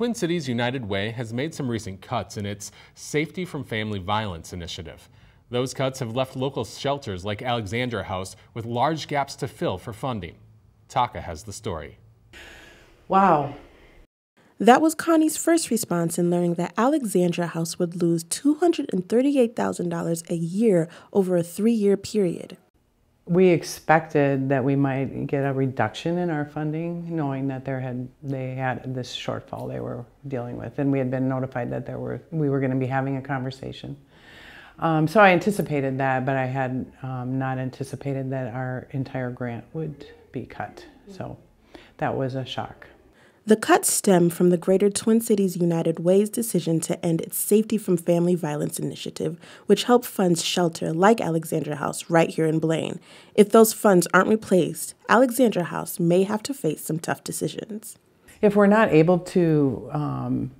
Twin Cities United Way has made some recent cuts in its Safety from Family Violence initiative. Those cuts have left local shelters like Alexandra House with large gaps to fill for funding. Taka has the story. Wow. That was Connie's first response in learning that Alexandra House would lose $238,000 a year over a three year period. We expected that we might get a reduction in our funding, knowing that there had they had this shortfall they were dealing with, and we had been notified that there were we were going to be having a conversation. Um, so I anticipated that, but I had um, not anticipated that our entire grant would be cut. So that was a shock. The cuts stem from the Greater Twin Cities United Way's decision to end its Safety from Family Violence initiative, which helped fund shelter like Alexandra House right here in Blaine. If those funds aren't replaced, Alexandra House may have to face some tough decisions. If we're not able to um,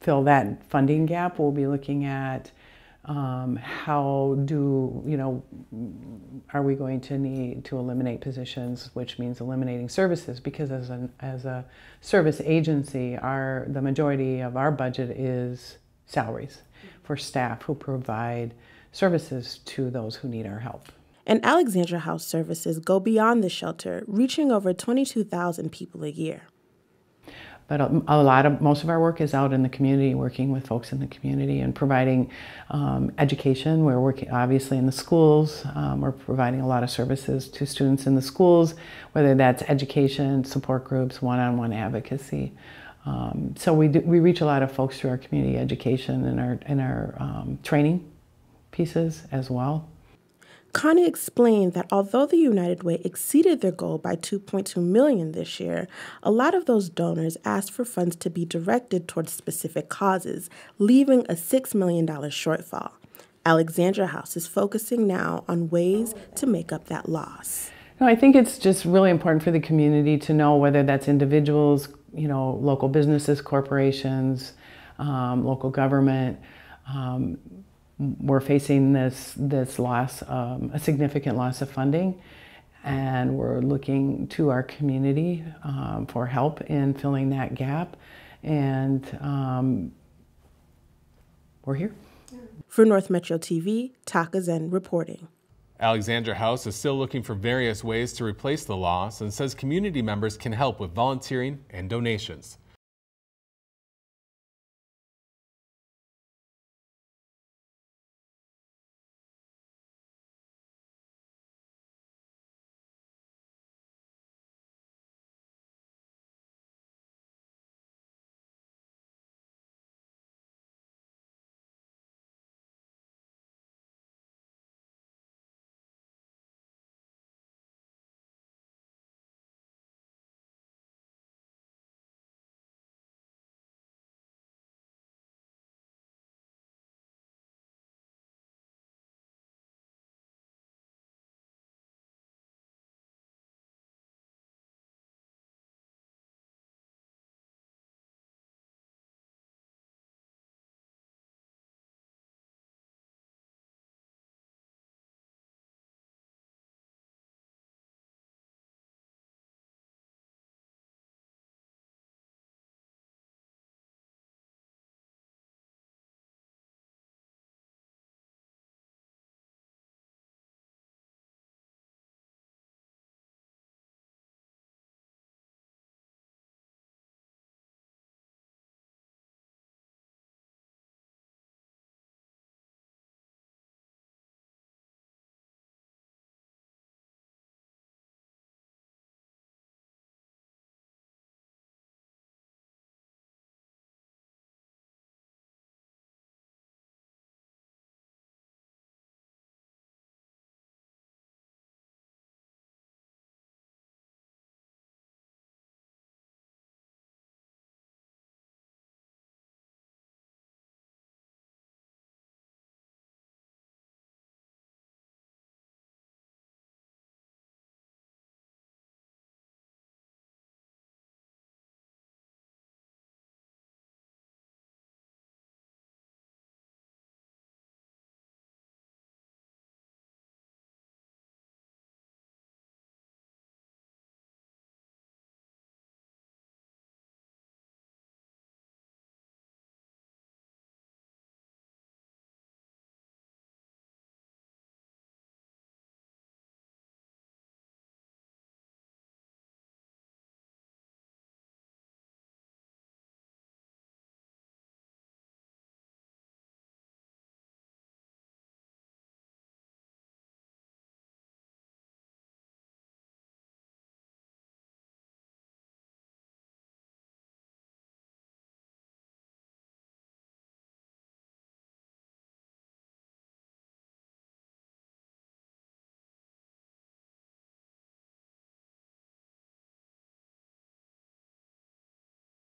fill that funding gap, we'll be looking at um, how do, you know, are we going to need to eliminate positions, which means eliminating services? Because as, an, as a service agency, our, the majority of our budget is salaries for staff who provide services to those who need our help. And Alexandra House services go beyond the shelter, reaching over 22,000 people a year. But a, a, lot of, most of our work is out in the community, working with folks in the community and providing um, education. We're working obviously in the schools. Um, we're providing a lot of services to students in the schools, whether that's education, support groups, one-on-one -on -one advocacy. Um, so we, do, we reach a lot of folks through our community education and our, and our um, training pieces as well. Connie explained that although the United Way exceeded their goal by 2.2 million this year, a lot of those donors asked for funds to be directed towards specific causes, leaving a $6 million shortfall. Alexandra House is focusing now on ways to make up that loss. No, I think it's just really important for the community to know whether that's individuals, you know, local businesses, corporations, um, local government, um, we're facing this, this loss, um, a significant loss of funding, and we're looking to our community um, for help in filling that gap, and um, we're here. For North Metro TV, Taka Zen reporting. Alexandra House is still looking for various ways to replace the loss and says community members can help with volunteering and donations.